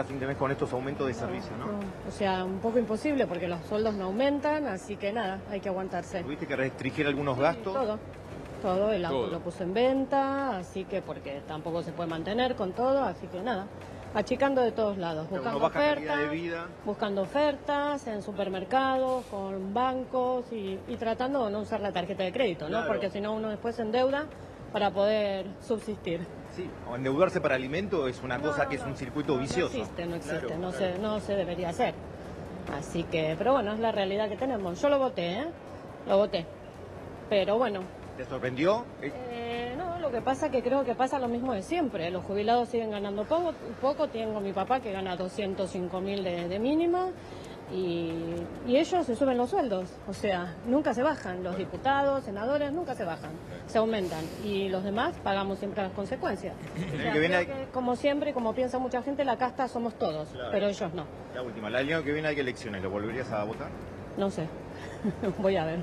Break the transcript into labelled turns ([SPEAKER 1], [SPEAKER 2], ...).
[SPEAKER 1] a fin de mes con estos aumentos de servicio, ¿no?
[SPEAKER 2] O sea, un poco imposible porque los sueldos no aumentan, así que nada, hay que aguantarse.
[SPEAKER 1] ¿Tuviste que restringir algunos gastos?
[SPEAKER 2] Todo, todo, el auto
[SPEAKER 3] Todo.
[SPEAKER 2] lo puse en venta, así que porque tampoco se puede mantener con todo, así que nada, achicando de todos lados, buscando ofertas,
[SPEAKER 1] de vida.
[SPEAKER 2] buscando ofertas en supermercados, con bancos y, y tratando de no usar la tarjeta de crédito, ¿no?
[SPEAKER 1] Claro.
[SPEAKER 2] Porque si no uno después se endeuda para poder subsistir.
[SPEAKER 1] Sí, o endeudarse para alimento es una cosa
[SPEAKER 2] No,
[SPEAKER 1] que es un circuito vicioso.
[SPEAKER 2] No existe, no existe,
[SPEAKER 1] Claro,
[SPEAKER 2] no,
[SPEAKER 1] claro.
[SPEAKER 2] Se, no se debería hacer. Así que, pero bueno, es la realidad que tenemos. Yo lo voté, ¿eh? Lo voté. Pero bueno,
[SPEAKER 1] ¿Te sorprendió?
[SPEAKER 2] Eh, no, lo que pasa que creo que pasa lo mismo de siempre. Los jubilados siguen ganando poco. poco. Tengo mi papá que gana 205 mil de, de mínima y, y ellos se suben los sueldos. O sea, nunca se bajan. Los diputados, senadores, nunca se bajan. Se aumentan. Y los demás pagamos siempre las consecuencias. O sea,
[SPEAKER 1] que viene
[SPEAKER 2] creo
[SPEAKER 1] hay-
[SPEAKER 2] que, como siempre, como piensa mucha gente, la casta somos todos,
[SPEAKER 1] Claro.
[SPEAKER 2] pero ellos no.
[SPEAKER 1] La última, el año que viene hay elecciones, ¿lo volverías a votar?
[SPEAKER 2] No sé. Voy a ver.